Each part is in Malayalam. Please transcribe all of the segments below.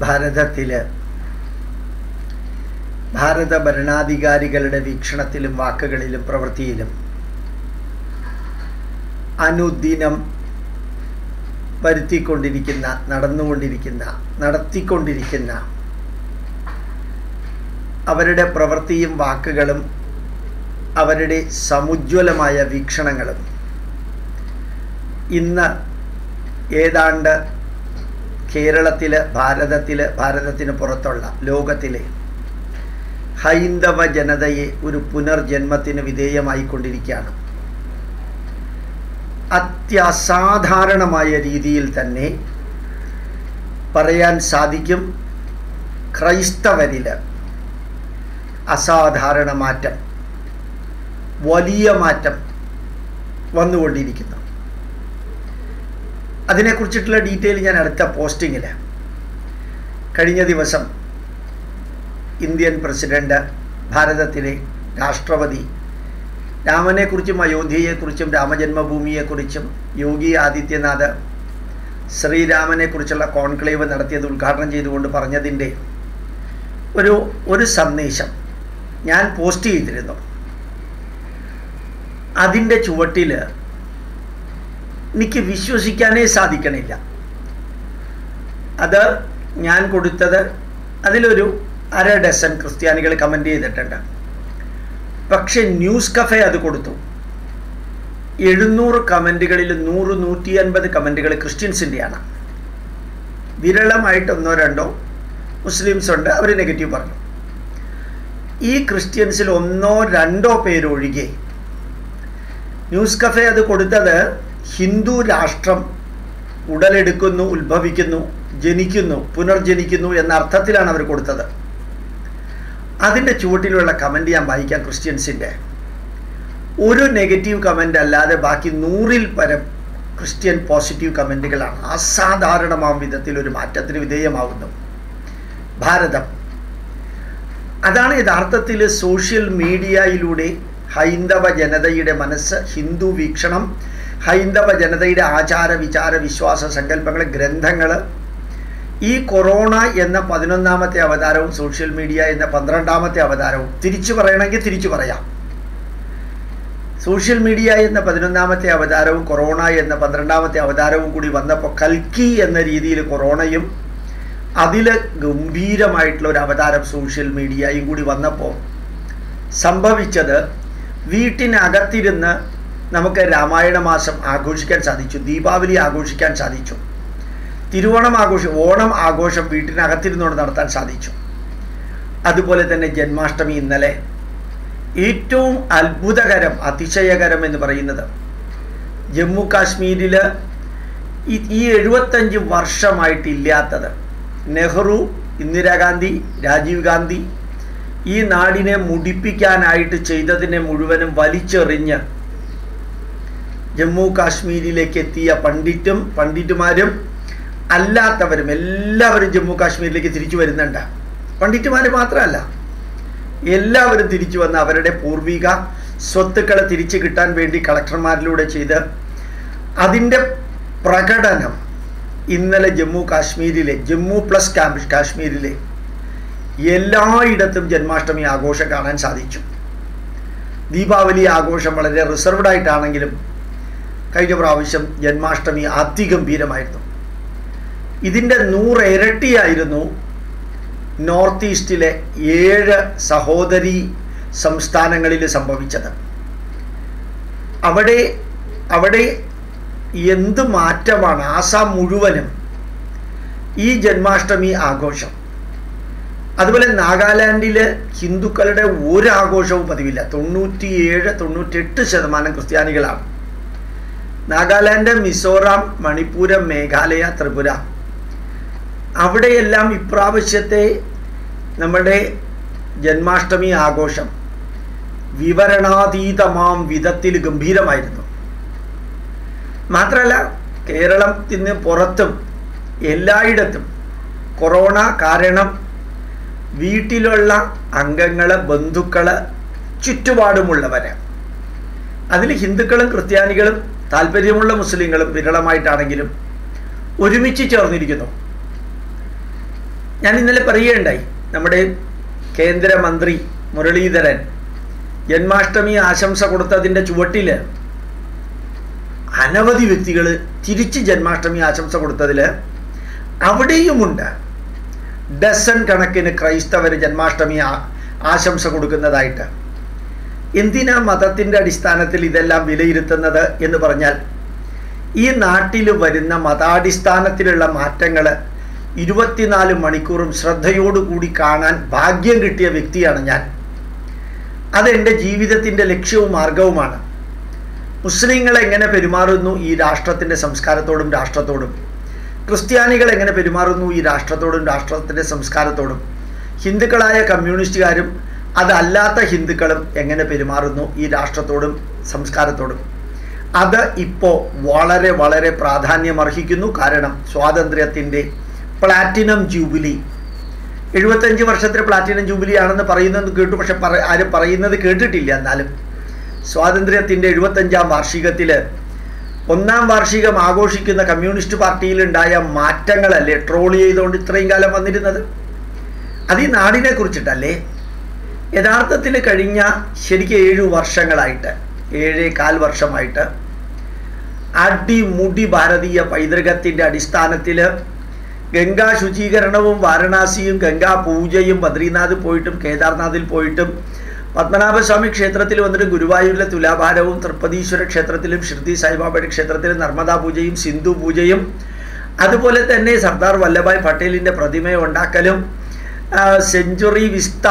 ഭാരതത്തിൽ ഭാരത ഭരണാധികാരികളുടെ വീക്ഷണത്തിലും വാക്കുകളിലും പ്രവൃത്തിയിലും അനുദിനം വരുത്തിക്കൊണ്ടിരിക്കുന്ന നടന്നുകൊണ്ടിരിക്കുന്ന നടത്തിക്കൊണ്ടിരിക്കുന്ന അവരുടെ പ്രവൃത്തിയും വാക്കുകളും അവരുടെ സമുജ്വലമായ വീക്ഷണങ്ങളും ഇന്ന് ഏതാണ്ട് കേരളത്തിൽ ഭാരതത്തിൽ ഭാരതത്തിന് പുറത്തുള്ള ലോകത്തിലെ ഹൈന്ദവ ജനതയെ ഒരു പുനർജന്മത്തിന് വിധേയമായിക്കൊണ്ടിരിക്കുകയാണ്. അത്യസാധാരണമായ രീതിയിൽ തന്നെ പറയാൻ സാധിക്കും ക്രൈസ്തവരിൽ അസാധാരണ മാറ്റം വലിയ മാറ്റം വന്നുകൊണ്ടിരിക്കുന്നു. അതിനെക്കുറിച്ചിട്ടുള്ള ഡീറ്റെയിൽ ഞാൻ അടുത്ത പോസ്റ്റിങ്ങിൽ കഴിഞ്ഞ ദിവസം ഇന്ത്യൻ പ്രസിഡന്റ് ഭാരതത്തിലെ രാഷ്ട്രപതി രാമനെക്കുറിച്ചും അയോധ്യയെക്കുറിച്ചും രാമജന്മഭൂമിയെക്കുറിച്ചും യോഗി ആദിത്യനാഥ് ശ്രീരാമനെക്കുറിച്ചുള്ള കോൺക്ലേവ് നടത്തിയത് ഉദ്ഘാടനം ചെയ്തുകൊണ്ട് പറഞ്ഞതിന്റെ ഒരു ഒരു സന്ദേശം ഞാൻ പോസ്റ്റ് ചെയ്തിരുന്നു. അതിന്റെ ചുവട്ടിൽ എനിക്ക് വിശ്വസിക്കാനേ സാധിക്കണില്ല. അത് ഞാൻ കൊടുത്തത് അതിലൊരു അര ഡസൻ ക്രിസ്ത്യാനികൾ കമന്റ് ചെയ്തിട്ടുണ്ട്. പക്ഷെ ന്യൂസ് കഫേ അത് കൊടുത്തു. എഴുന്നൂറ് കമന്റുകളിൽ നൂറ് നൂറ്റി അൻപത് കമന്റുകൾ ക്രിസ്ത്യൻസിന്റെയാണ് വിരളമായിട്ട് ഒന്നോ രണ്ടോ മുസ്ലിംസ് ഉണ്ട് അവർ നെഗറ്റീവ് പറഞ്ഞു. ഈ ക്രിസ്ത്യൻസിൽ ഒന്നോ രണ്ടോ പേരൊഴികെ ന്യൂസ് കഫേ അത് കൊടുത്തത് ഹിന്ദു രാഷ്ട്രം ഉടലെടുക്കുന്നു ഉത്ഭവിക്കുന്നു ജനിക്കുന്നു പുനർജനിക്കുന്നു എന്ന അർത്ഥത്തിലാണ് അവർ കൊടുത്തത്. അതിന്റെ ചുവട്ടിലുള്ള കമന്റ് ഞാൻ വായിക്കാം ക്രിസ്ത്യൻസിന്റെ. ഒരു നെഗറ്റീവ് കമന്റ് അല്ലാതെ ബാക്കി നൂറിൽ പരം ക്രിസ്ത്യൻ പോസിറ്റീവ് കമന്റുകളാണ് അസാധാരണമാം വിധത്തിൽ ഒരു മാറ്റത്തിന് വിധേയമാവുന്നു. ഭാരതം. അതാണ് യഥാർത്ഥത്തിൽ സോഷ്യൽ മീഡിയയിലൂടെ ഹൈന്ദവ ജനതയുടെ മനസ്സ് ഹിന്ദു വീക്ഷണം ഹൈന്ദവ ജനതയുടെ ആചാര വിചാര വിശ്വാസ സങ്കല്പങ്ങൾ ഗ്രന്ഥങ്ങൾ. ഈ കൊറോണ എന്ന പതിനൊന്നാമത്തെ അവതാരവും സോഷ്യൽ മീഡിയ എന്ന പന്ത്രണ്ടാമത്തെ അവതാരവും തിരിച്ചു പറയണമെങ്കിൽ തിരിച്ചു പറയാം. സോഷ്യൽ മീഡിയ എന്ന പതിനൊന്നാമത്തെ അവതാരവും കൊറോണ എന്ന പന്ത്രണ്ടാമത്തെ അവതാരവും കൂടി വന്നപ്പോൾ കൽക്കി എന്ന രീതിയിൽ കൊറോണയും അതിൽ ഗംഭീരമായിട്ടുള്ള ഒരു അവതാരം സോഷ്യൽ മീഡിയയും കൂടി വന്നപ്പോൾ സംഭവിച്ചത് വീട്ടിനകത്തിരുന്ന് നമുക്ക് രാമായണ മാസം ആഘോഷിക്കാൻ സാധിച്ചു ദീപാവലി ആഘോഷിക്കാൻ സാധിച്ചു. തിരുവോണം ആഘോഷം ഓണം ആഘോഷം വീട്ടിനകത്തിരുന്നുകൊണ്ട് നടത്താൻ സാധിച്ചു. അതുപോലെ തന്നെ ജന്മാഷ്ടമി ഇന്നലെ. ഏറ്റവും അത്ഭുതകരം അതിശയകരം എന്ന് പറയുന്നത് ജമ്മു കാശ്മീരിൽ ഈ എഴുപത്തഞ്ച് വർഷമായിട്ടില്ലാത്തത്. നെഹ്റു ഇന്ദിരാഗാന്ധി രാജീവ് ഗാന്ധി ഈ നാടിനെ മുടിപ്പിക്കാനായിട്ട് ചെയ്തതിനെ മുഴുവനും വലിച്ചെറിഞ്ഞ് ജമ്മു കാശ്മീരിലേക്ക് എത്തിയ പണ്ഡിറ്റും പണ്ഡിറ്റുമാരും അല്ലാത്തവരും എല്ലാവരും ജമ്മു കാശ്മീരിലേക്ക് തിരിച്ചു വരുന്നുണ്ട്. പണ്ഡിറ്റുമാർ മാത്രമല്ല എല്ലാവരും തിരിച്ചു വന്ന് അവരുടെ പൂർവിക സ്വത്തുക്കളെ തിരിച്ചു കിട്ടാൻ വേണ്ടി കളക്ടർമാരിലൂടെ ചെയ്ത് അതിന്റെ പ്രകടനം ഇന്നലെ ജമ്മു കാശ്മീരിലെ ജമ്മു പ്ലസ് കാശ്മീരിലെ എല്ലായിടത്തും ജന്മാഷ്ടമി ആഘോഷം കാണാൻ സാധിച്ചു. ദീപാവലി ആഘോഷം വളരെ റിസർവ്ഡ് ആയിട്ടാണെങ്കിലും കഴിഞ്ഞ പ്രാവശ്യം ജന്മാഷ്ടമി അതിഗംഭീരമായിരുന്നു. ഇതിന്റെ നൂറ് ഇരട്ടിയായിരുന്നു നോർത്ത് ഈസ്റ്റിലെ ഏഴ് സഹോദരി സംസ്ഥാനങ്ങളിൽ സംഭവിച്ചത്. അവിടെ അവിടെ എന്ത് മാറ്റമാണ് ആസാം മുഴുവനും ഈ ജന്മാഷ്ടമി ആഘോഷം. അതുപോലെ നാഗാലാൻഡിൽ ഹിന്ദുക്കളുടെ ഒരു ആഘോഷവും പതിവില്ല. തൊണ്ണൂറ്റിയേഴ് തൊണ്ണൂറ്റെട്ട് ശതമാനം ക്രിസ്ത്യാനികളാണ്. നാഗാലാൻഡ് മിസോറാം മണിപ്പൂരം മേഘാലയ ത്രിപുര. അവിടെയെല്ലാം ഇപ്രാവശ്യത്തെ നമ്മുടെ ജന്മാഷ്ടമി ആഘോഷം വിവരണാതീതമാം വിധത്തിൽ ഗംഭീരമായിരുന്നു. മാത്രമല്ല കേരളത്തിന് പുറത്തും എല്ലായിടത്തും കൊറോണ കാരണം വീട്ടിലുള്ള അംഗങ്ങൾ ബന്ധുക്കൾ ചുറ്റുപാടുമുള്ളവർ അതിൽ ഹിന്ദുക്കളും ക്രിസ്ത്യാനികളും താല്പര്യമുള്ള മുസ്ലിങ്ങളും വിരളമായിട്ടാണെങ്കിലും ഒരുമിച്ച് ചേർന്നിരിക്കുന്നു. ഞാൻ ഇന്നലെ പറയുകയുണ്ടായി നമ്മുടെ കേന്ദ്രമന്ത്രി മുരളീധരൻ ജന്മാഷ്ടമി ആശംസ കൊടുത്തതിന്റെ ചുവട്ടിൽ അനവധി വ്യക്തികൾ തിരിച്ച് ജന്മാഷ്ടമി ആശംസ കൊടുത്തതിൽ അവിടെയുമുണ്ട് ഡസൺ കണക്കിന് ക്രൈസ്തവർ ജന്മാഷ്ടമി ആശംസ കൊടുക്കുന്നതായിട്ട്. എന്തിനാ മതത്തിന്റെ അടിസ്ഥാനത്തിൽ ഇതെല്ലാം വിലയിരുത്തുന്നത് എന്ന് പറഞ്ഞാൽ ഈ നാട്ടിൽ വരുന്ന മതാടിസ്ഥാനത്തിലുള്ള മാറ്റങ്ങൾ ഇരുപത്തിനാല് മണിക്കൂറും ശ്രദ്ധയോടുകൂടി കാണാൻ ഭാഗ്യം കിട്ടിയ വ്യക്തിയാണ് ഞാൻ. അതെന്റെ ജീവിതത്തിന്റെ ലക്ഷ്യവും മാർഗവുമാണ്. മുസ്ലിങ്ങൾ എങ്ങനെ പെരുമാറുന്നു ഈ രാഷ്ട്രത്തിന്റെ സംസ്കാരത്തോടും രാഷ്ട്രത്തോടും? ക്രിസ്ത്യാനികൾ എങ്ങനെ പെരുമാറുന്നു ഈ രാഷ്ട്രത്തോടും രാഷ്ട്രത്തിന്റെ സംസ്കാരത്തോടും? ഹിന്ദുക്കളായ കമ്മ്യൂണിസ്റ്റുകാരും അതല്ലാത്ത ഹിന്ദുക്കളും എങ്ങനെ പെരുമാറുന്നു ഈ രാഷ്ട്രത്തോടും സംസ്കാരത്തോടും? അത് ഇപ്പോൾ വളരെ വളരെ പ്രാധാന്യമർഹിക്കുന്നു. കാരണം സ്വാതന്ത്ര്യത്തിന്റെ പ്ലാറ്റിനം ജൂബിലി. എഴുപത്തഞ്ച് വർഷത്തെ പ്ലാറ്റിനം ജൂബിലി ആണെന്ന് പറയുന്നത് കേട്ടു. പക്ഷെ പറ ആരും പറയുന്നത് കേട്ടിട്ടില്ല എന്നാലും. സ്വാതന്ത്ര്യത്തിന്റെ എഴുപത്തഞ്ചാം വാർഷികത്തിൽ ഒന്നാം വാർഷികം ആഘോഷിക്കുന്ന കമ്മ്യൂണിസ്റ്റ് പാർട്ടിയിലുണ്ടായ മാറ്റങ്ങളല്ലേ ട്രോൾ ചെയ്തുകൊണ്ട് ഇത്രയും കാലം വന്നിരുന്നത്? അത് ഈ നാടിനെ കുറിച്ചിട്ടല്ലേ? യഥാർത്ഥത്തിൽ കഴിഞ്ഞ ശരിക്കും ഏഴു വർഷങ്ങളായിട്ട് ഏഴേ കാൽ വർഷമായിട്ട് അടിമുടി ഭാരതീയ പൈതൃകത്തിന്റെ അടിസ്ഥാനത്തിൽ ഗംഗാ ശുചീകരണവും വാരണാസിയും ഗംഗാ പൂജയും ബദ്രീനാഥ് പോയിട്ടും കേദാർനാഥിൽ പോയിട്ടും പത്മനാഭസ്വാമി ക്ഷേത്രത്തിൽ വന്നിട്ട് ഗുരുവായൂരിലെ തുലാഭാരവും തൃപ്പതീശ്വര ക്ഷേത്രത്തിലും ഷിർദി സായിബാബയുടെ ക്ഷേത്രത്തിലും നർമ്മദാ പൂജയും സിന്ധു പൂജയും അതുപോലെ തന്നെ സർദാർ വല്ലഭായ് പട്ടേലിന്റെ പ്രതിമ ഉണ്ടാക്കലും സെഞ്ചുറി വിസ്ത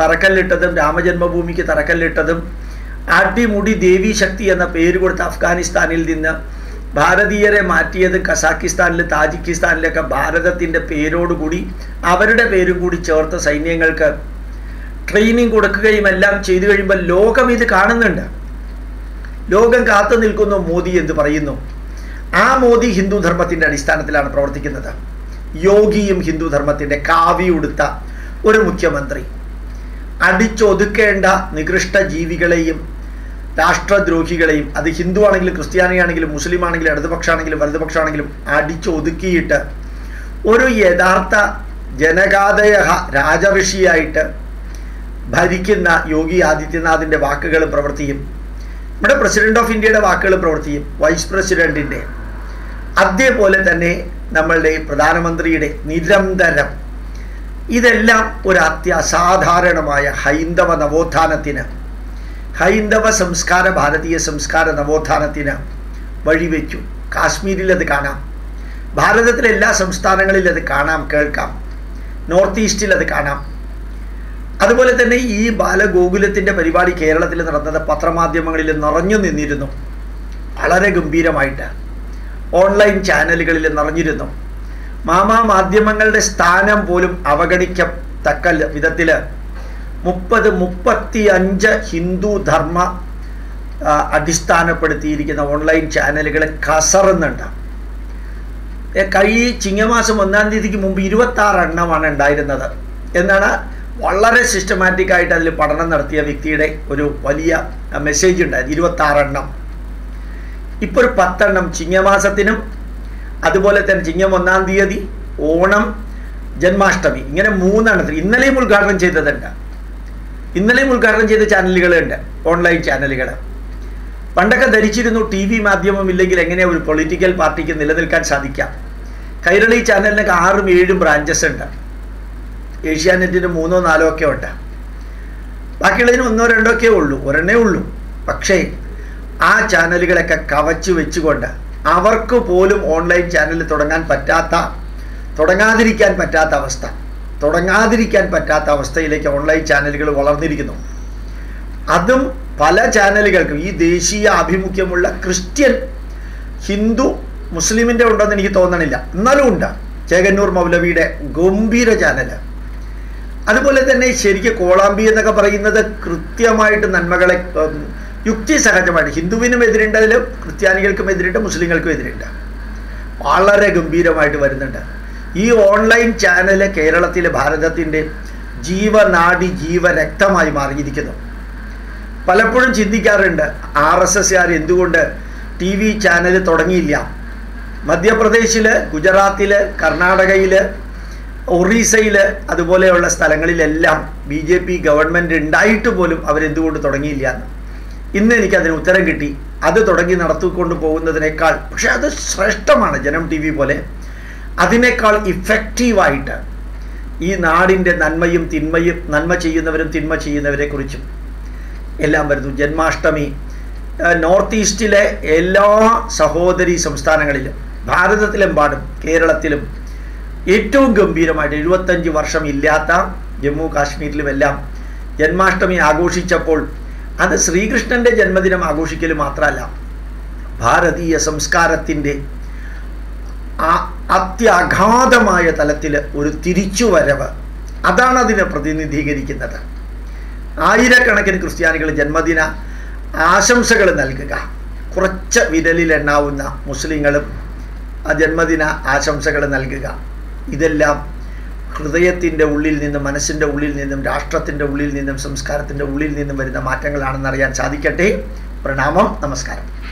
തറക്കല്ലിട്ടതും രാമജന്മഭൂമിക്ക് തറക്കല്ലിട്ടതും അടിമുടി ദേവി ശക്തി എന്ന പേര് കൊടുത്ത അഫ്ഗാനിസ്ഥാനിൽ നിന്ന് ഭാരതീയരെ മാറ്റിയത് കസാക്കിസ്ഥാനിൽ താജിക്കിസ്ഥാനിലൊക്കെ ഭാരതത്തിന്റെ പേരോടുകൂടി അവരുടെ പേരും കൂടി ചേർത്ത സൈന്യങ്ങൾക്ക് ട്രെയിനിങ് കൊടുക്കുകയും എല്ലാം ചെയ്തു കഴിയുമ്പോൾ ലോകം ഇത് കാണുന്നുണ്ട്. ലോകം കാത്തു നിൽക്കുന്നു മോദി എന്ന് പറയുന്നു. ആ മോദി ഹിന്ദു ധർമ്മത്തിന്റെ അടിസ്ഥാനത്തിലാണ് പ്രവർത്തിക്കുന്നത്. യോഗിയും ഹിന്ദു ധർമ്മത്തിന്റെ കാവി ഉടുത്ത ഒരു മുഖ്യമന്ത്രി. അടിച്ചൊതുക്കേണ്ട നികൃഷ്ട ജീവികളെയും രാഷ്ട്രദ്രോഹികളെയും അത് ഹിന്ദു ആണെങ്കിലും ക്രിസ്ത്യാനി ആണെങ്കിലും മുസ്ലിം ആണെങ്കിലും ഇടതുപക്ഷമാണെങ്കിലും വലതുപക്ഷമാണെങ്കിലും അടിച്ചൊതുക്കിയിട്ട് ഒരു യഥാർത്ഥ ജനകാതയ രാജഋഷിയായിട്ട് ഭരിക്കുന്ന യോഗി ആദിത്യനാഥിന്റെ വാക്കുകളും പ്രവൃത്തിയും നമ്മുടെ പ്രസിഡന്റ് ഓഫ് ഇന്ത്യയുടെ വാക്കുകളും പ്രവൃത്തിയും വൈസ് പ്രസിഡന്റിന്റെ അതേപോലെ തന്നെ നമ്മളുടെ ഈ പ്രധാനമന്ത്രിയുടെ നിരന്തരം ഇതെല്ലാം ഒരു അത്യസാധാരണമായ ഹൈന്ദവ നവോത്ഥാനത്തിന് ഹൈന്ദവ സംസ്കാര ഭാരതീയ സംസ്കാര നവോത്ഥാനത്തിന് വഴിവെച്ചു. കാശ്മീരിൽ അത് കാണാം. ഭാരതത്തിലെ എല്ലാ സംസ്ഥാനങ്ങളിലും അത് കാണാം കേൾക്കാം. നോർത്ത് ഈസ്റ്റിൽ അത് കാണാം. അതുപോലെ തന്നെ ഈ ബാലഗോകുലത്തിന്റെ പരിപാടി കേരളത്തിൽ നടന്നത് പത്രമാധ്യമങ്ങളിൽ നിറഞ്ഞു നിന്നിരുന്നു. വളരെ ഗംഭീരമായിട്ട്. ഓൺലൈൻ ചാനലുകളിൽ നിറഞ്ഞിരുന്നു. മാമാ മാധ്യമങ്ങളുടെ സ്ഥാനം പോലും അവഗണിക്കത്തക്ക വിധത്തിൽ മുപ്പത് മുപ്പത്തി അഞ്ച് ഹിന്ദു ധർമ്മ അടിസ്ഥാനപ്പെടുത്തിയിരിക്കുന്ന ഓൺലൈൻ ചാനലുകൾ കസറുന്നുണ്ട്. കഴി ചിങ്ങമാസം ഒന്നാം തീയതിക്ക് മുമ്പ് ഇരുപത്തി ആറ് എണ്ണമാണ് ഉണ്ടായിരുന്നത്. എന്നാണ് വളരെ സിസ്റ്റമാറ്റിക് ആയിട്ട് അതിൽ പഠനം നടത്തിയ വ്യക്തിയുടെ ഒരു വലിയ മെസ്സേജ് ഉണ്ടായത് ഇരുപത്തി ആറ് എണ്ണം. ഇപ്പോൾ ഒരു പത്തെണ്ണം ചിങ്ങമാസത്തിനും അതുപോലെ തന്നെ ചിങ്ങം ഒന്നാം തീയതി ഓണം ജന്മാഷ്ടമി ഇങ്ങനെ മൂന്നെണ്ണത്തിൽ. ഇന്നലെയും ഉദ്ഘാടനം ചെയ്തതുണ്ട്. ഇന്നലെയും ഉദ്ഘാടനം ചെയ്ത ചാനലുകളുണ്ട് ഓൺലൈൻ ചാനലുകൾ. പണ്ടൊക്കെ ധരിച്ചിരുന്നു ടി വി മാധ്യമം ഇല്ലെങ്കിൽ എങ്ങനെയാണ് ഒരു പൊളിറ്റിക്കൽ പാർട്ടിക്ക് നിലനിൽക്കാൻ സാധിക്കാം? കൈരളി ചാനലിനൊക്കെ ആറും ഏഴും ബ്രാഞ്ചസ് ഉണ്ട്. ഏഷ്യാനെറ്റിന് മൂന്നോ നാലോ ഒക്കെ ഉണ്ട്. ബാക്കിയുള്ളതിന് ഒന്നോ രണ്ടോ ഒക്കെ ഉള്ളൂ ഒരെണ്ണേ ഉള്ളൂ. പക്ഷേ ആ ചാനലുകളൊക്കെ കവച്ചു വെച്ചുകൊണ്ട് അവർക്ക് പോലും ഓൺലൈൻ ചാനൽ തുടങ്ങാൻ പറ്റാത്ത തുടങ്ങാതിരിക്കാൻ പറ്റാത്ത അവസ്ഥ തുടങ്ങാതിരിക്കാൻ പറ്റാത്ത അവസ്ഥയിലേക്ക് ഓൺലൈൻ ചാനലുകൾ വളർന്നിരിക്കുന്നു. അതും പല ചാനലുകൾക്കും ഈ ദേശീയ ആഭിമുഖ്യമുള്ള ക്രിസ്ത്യൻ ഹിന്ദു മുസ്ലിമിന്റെ ഉണ്ടെന്ന് എനിക്ക് തോന്നണില്ല. എന്നാലും ഉണ്ട്. ചേകന്നൂർ മൗലവിയുടെ ഗംഭീര ചാനൽ അതുപോലെ തന്നെ ശരിക്കും കോളാമ്പി എന്നൊക്കെ പറയുന്നത് കൃത്യമായിട്ട് നന്മകളെ യുക്തിസഹജമായിട്ട് ഹിന്ദുവിനും എതിരുണ്ട് അതിൽ ക്രിസ്ത്യാനികൾക്കും എതിരുണ്ട് മുസ്ലിങ്ങൾക്കും എതിരുണ്ട്. വളരെ ഗംഭീരമായിട്ട് വരുന്നുണ്ട്. ഈ ഓൺലൈൻ ചാനൽ കേരളത്തിലെ ഭാരതത്തിന്റെ ജീവനാടി ജീവരക്തമായി മാറിയിരിക്കുന്നു. പലപ്പോഴും ചിന്തിക്കാറുണ്ട് ആർ എസ് എസ്കാർ എന്തുകൊണ്ട് ടി വി ചാനൽ തുടങ്ങിയില്ല? മധ്യപ്രദേശിൽ ഗുജറാത്തിൽ കർണാടകയിൽ ഒറീസയിൽ അതുപോലെയുള്ള സ്ഥലങ്ങളിലെല്ലാം ബി ജെ പി ഗവൺമെന്റ് ഉണ്ടായിട്ട് പോലും അവരെന്തുകൊണ്ട് തുടങ്ങിയില്ല എന്ന്. ഇന്ന് എനിക്ക് അതിന് ഉത്തരം കിട്ടി. അത് തുടങ്ങി നടത്തിക്കൊണ്ട് പോകുന്നതിനേക്കാൾ പക്ഷെ അത് ശ്രേഷ്ഠമാണ് ജനം ടി വി പോലെ. അതിനേക്കാൾ ഇഫക്റ്റീവായിട്ട് ഈ നാടിന്റെ നന്മയും തിന്മയും നന്മ ചെയ്യുന്നവരും തിന്മ ചെയ്യുന്നവരെ കുറിച്ചും എല്ലാം വരുന്നു. ജന്മാഷ്ടമി നോർത്ത് ഈസ്റ്റിലെ എല്ലാ സഹോദരി സംസ്ഥാനങ്ങളിലും ഭാരതത്തിലെമ്പാടും കേരളത്തിലും ഏറ്റവും ഗംഭീരമായിട്ട് എഴുപത്തഞ്ച് വർഷം ഇല്ലാത്ത ജമ്മു കാശ്മീരിലുമെല്ലാം ജന്മാഷ്ടമി ആഘോഷിച്ചപ്പോൾ അത് ശ്രീകൃഷ്ണന്റെ ജന്മദിനം ആഘോഷിക്കൽ മാത്രമല്ല ഭാരതീയ സംസ്കാരത്തിന്റെ ആ അത്യഗാധമായ തലത്തിൽ ഒരു തിരിച്ചുവരവ് അതാണ് അതിനെ പ്രതിനിധീകരിക്കുന്നത്. ആയിരക്കണക്കിന് ക്രിസ്ത്യാനികൾ ജന്മദിന ആശംസകൾ നൽകുക. കുറച്ച് വിരലിലെണ്ണാവുന്ന മുസ്ലിങ്ങളും ആ ജന്മദിന ആശംസകൾ നൽകുക. ഇതെല്ലാം ഹൃദയത്തിന്റെ ഉള്ളിൽ നിന്നും മനസ്സിന്റെ ഉള്ളിൽ നിന്നും രാഷ്ട്രത്തിന്റെ ഉള്ളിൽ നിന്നും സംസ്കാരത്തിന്റെ ഉള്ളിൽ നിന്നും വരുന്ന മാറ്റങ്ങളാണെന്ന് അറിയാൻ സാധിക്കട്ടെ. പ്രണാമം നമസ്കാരം.